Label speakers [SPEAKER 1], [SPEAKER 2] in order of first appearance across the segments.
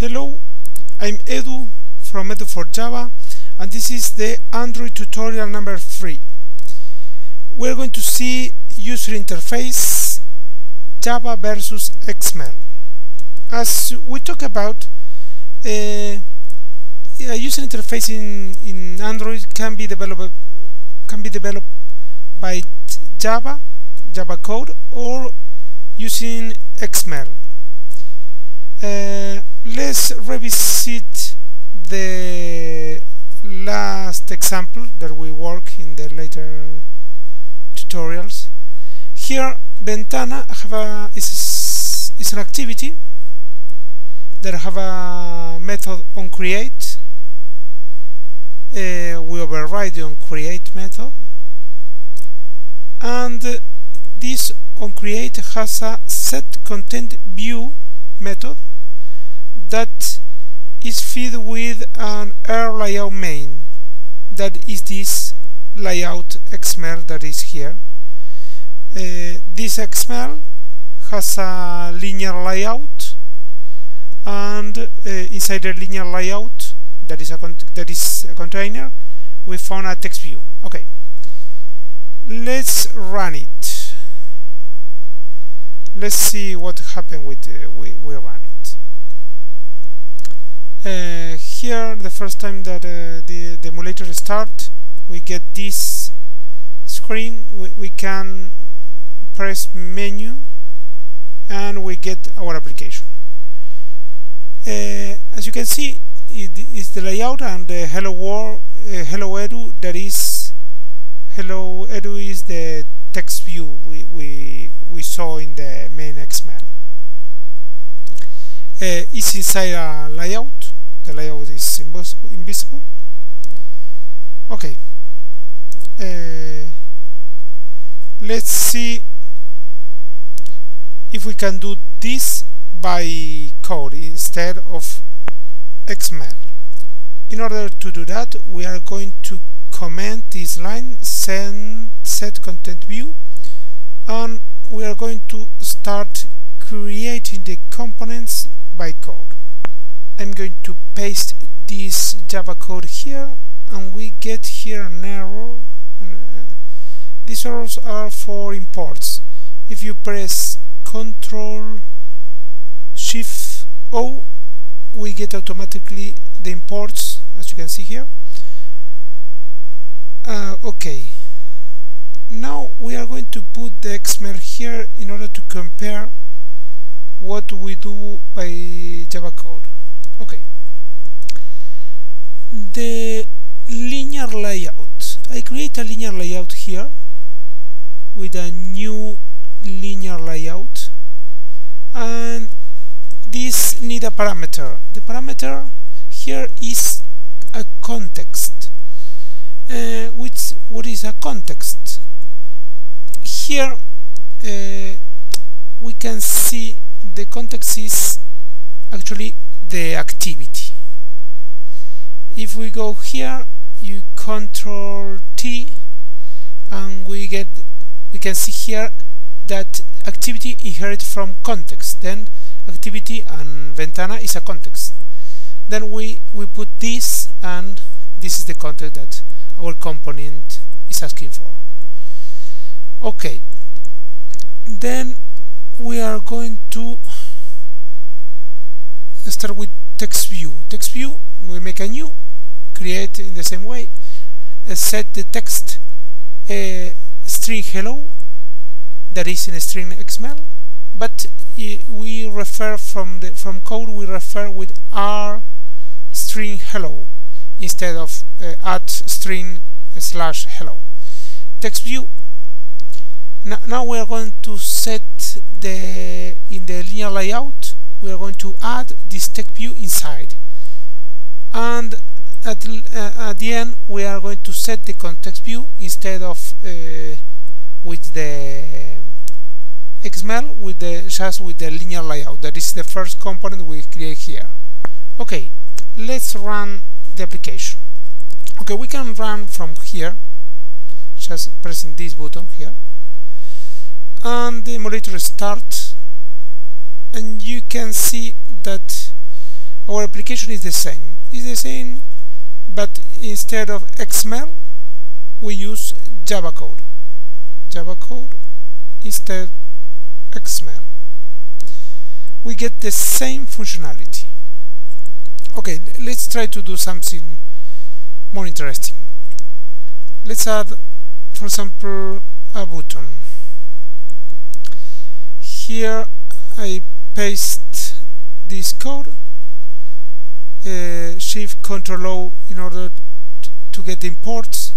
[SPEAKER 1] Hello, I'm Edu from Edu for Java and this is the Android tutorial number 3. We're going to see user interface Java versus XML. As we talk about, uh, a user interface in, in Android can be developed can be developed by Java, Java code, or using XML. Uh, let's revisit the last example that we work in the later tutorials. Here, Ventana have a, is, is an activity that have a method on create. Uh, we override the on create method, and this on create has a set content view method is fed with an R layout main that is this layout XML that is here. Uh, this XML has a linear layout and uh, inside the linear layout that is a that is a container we found a text view. Okay, let's run it. Let's see what happened with uh, we we run. Uh, here the first time that uh, the, the emulator start we get this screen. We, we can press menu and we get our application. Uh, as you can see it is the layout and the hello world uh, hello edu that is hello edu is the text view we, we, we saw in the main XML uh, it's inside a layout the layout is invisible. Okay uh, let's see if we can do this by code instead of XML in order to do that we are going to comment this line send set content view and we are going to start creating the components by code I'm going to paste this Java code here and we get here an error. Uh, these errors are for imports. If you press Ctrl Shift O we get automatically the imports as you can see here. Uh, okay. Now we are going to put the XML here in order to compare what we do by Java code okay the linear layout. I create a linear layout here with a new linear layout. And this need a parameter. The parameter here is a context. Uh, which what is a context? Here uh, we can see the context is actually the activity. If we go here, you control T and we get we can see here that activity inherit from context. Then activity and Ventana is a context. Then we, we put this and this is the context that our component is asking for. Okay. Then we are going to start with text view. Text view, we make a new, create in the same way, uh, set the text uh, string hello, that is in a string XML, but we refer from the from code we refer with r string hello instead of uh, at string slash hello. Text view. Now we are going to set the in the linear layout we are going to add this text view inside. And at, uh, at the end we are going to set the context view instead of uh, with the XML with the just with the linear layout. That is the first component we create here. Okay let's run the application. Okay we can run from here. Just pressing this button here. And the emulator starts and you can see that our application is the same. Is the same but instead of XML we use Java code. Java code instead XML we get the same functionality. Okay let's try to do something more interesting. Let's add for example a button. Here I paste this code uh, shift control O in order to get the imports.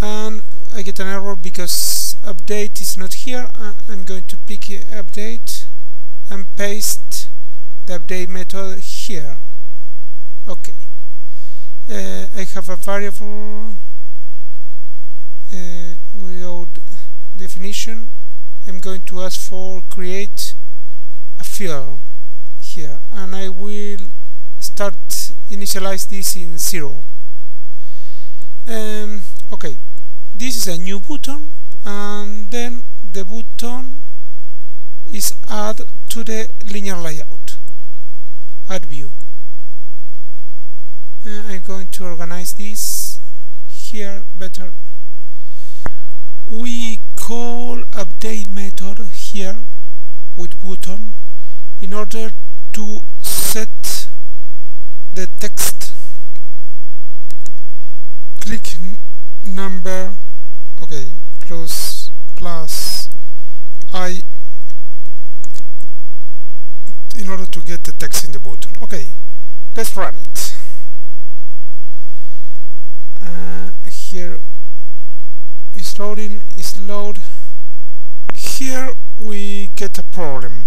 [SPEAKER 1] And I get an error because update is not here. I'm going to pick update and paste the update method here. Okay uh, I have a variable uh, without definition. I'm going to ask for create field here and I will start initialize this in zero. Um, okay this is a new button and then the button is add to the linear layout add view. Uh, I'm going to organize this here better. We call update method here with button in order to set the text click number okay close plus i in order to get the text in the button. Okay let's run it. Uh, here is loading is load. Here we get a problem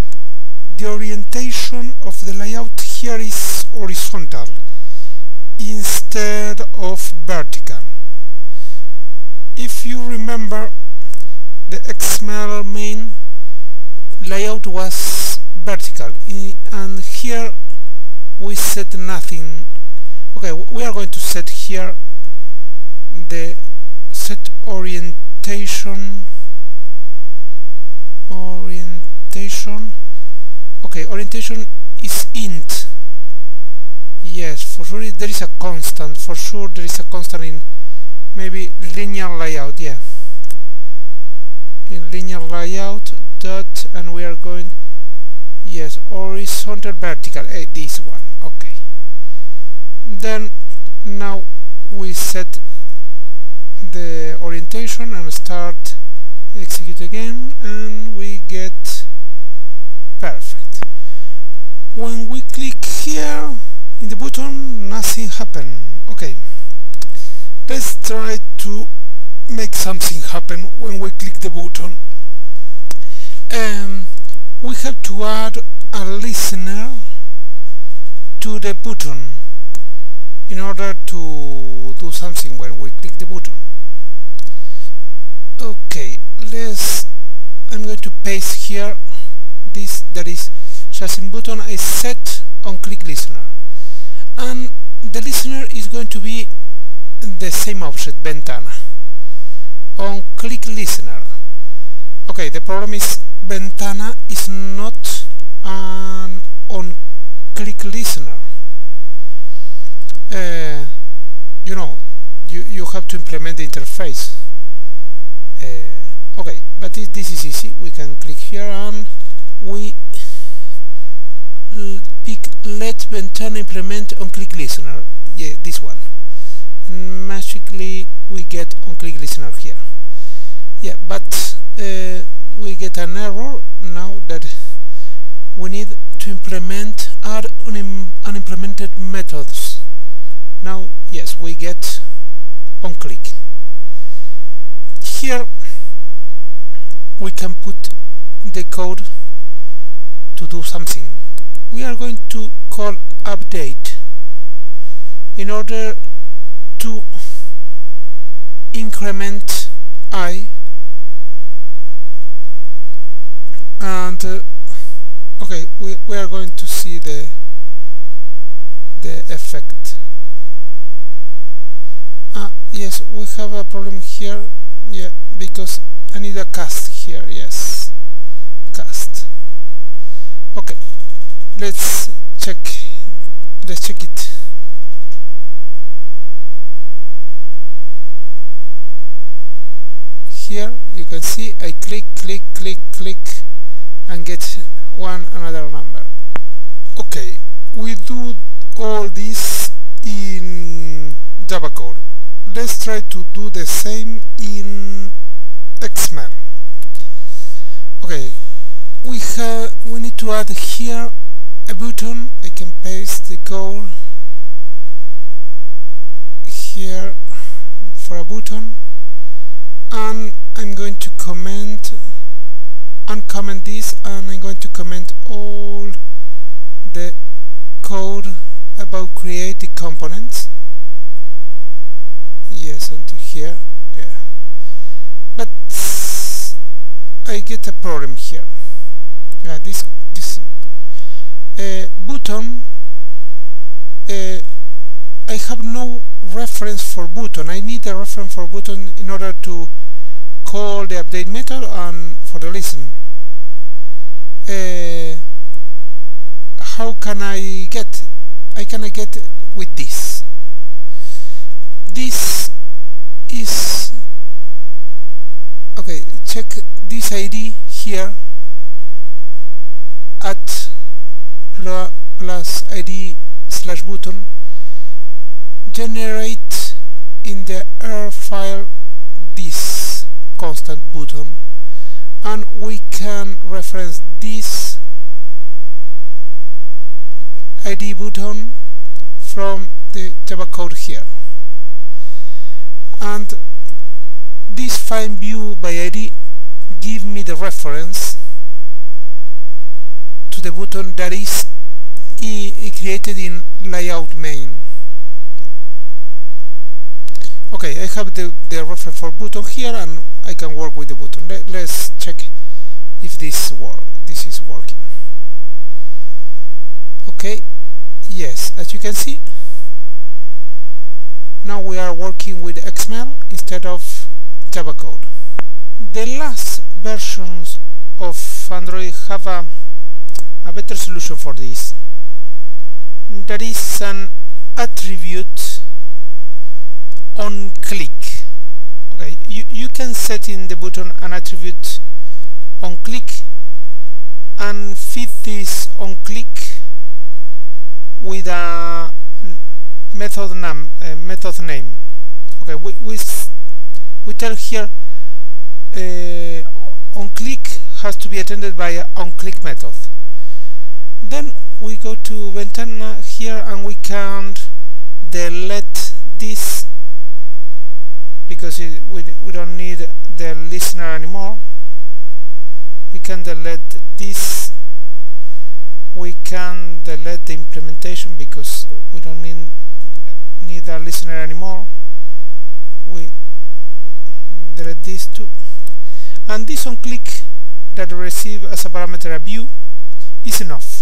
[SPEAKER 1] the orientation of the layout here is horizontal instead of vertical. If you remember the XML main layout was vertical and here we set nothing. Okay we are going to set here the set orientation orientation okay orientation is int. Yes for sure there is a constant. For sure there is a constant in maybe linear layout yeah. In linear layout dot and we are going yes horizontal vertical. Eh, this one. Okay. Then now we set the orientation and start execute again and we get perfect when we click here in the button nothing happen. Okay. Let's try to make something happen when we click the button. Um, we have to add a listener to the button in order to do something when we click the button. Okay let's I'm going to paste here this that is chassis button I set on click listener. And the listener is going to be the same object ventana. On click listener. Okay the problem is ventana is not an on click listener. Uh, you know you, you have to implement the interface. Uh, okay but this, this is easy. We can click here and we pick let ventana implement on click listener. Yeah this one. And magically we get on click listener here. Yeah but uh, we get an error now that we need to implement add unimplemented methods. Now yes we get on click. Here we can put the code to do something we are going to call update in order to increment i and uh, okay we, we are going to see the the effect. Ah yes we have a problem here. Yeah because I need a cast here. Yes cast. Okay let's check let's check it. Here you can see I click click click click and get one another number. Okay we do all this in Java code. Let's try to do the same in XML okay we have we need to add here a button I can paste the code here for a button and I'm going to comment uncomment this and I'm going to comment all the code about create the components. Yes until here yeah. But I get a problem here. Yeah this this uh, button uh, I have no reference for button. I need a reference for button in order to call the update method and for the listen. Uh, how can I get I can I get with this? This is okay check this ID here at plus ID slash button. Generate in the R file this constant button. And we can reference this ID button from the Java code here. And this find view by ID give me the reference to the button that is created in layout main. Okay I have the, the reference for button here and I can work with the button. Let, let's check if this work this is working. Okay yes as you can see now we are working with XML instead of Java code. The last versions of Android have a, a better solution for this that is an attribute on click. Okay you, you can set in the button an attribute on click and feed this on click with a method name uh, method name. Okay we, we, we tell here uh, on click has to be attended by an on click method. Then we go to Ventana here and we can delete this because it, we, we don't need the listener anymore. We can delete this. We can delete the implementation because we don't need need a listener anymore. We delete this too. And this on click that receive as a parameter a view is enough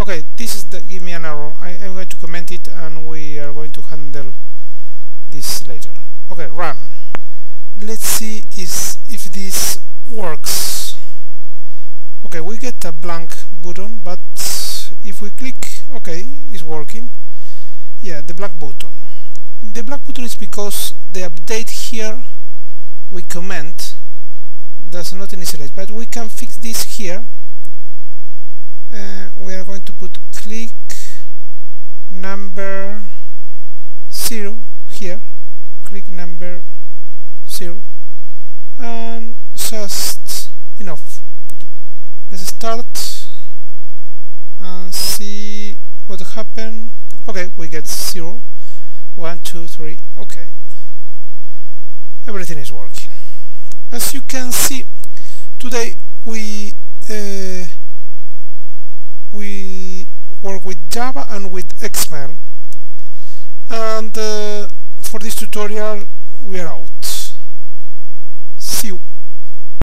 [SPEAKER 1] okay this is the give me an error I am going to comment it and we are going to handle this later. Okay run. Let's see is if this works. Okay we get a blank button but if we click okay it's working. Yeah the black button. The black button is because the update here we comment does not initialize but we can fix this here uh, we are going to put click number 0 here. Click number 0 and just enough. Let's start and see what happened okay we get 0 1 2 3 okay. Everything is working. As you can see today we uh, we work with Java and with XML and uh, for this tutorial we are out. See you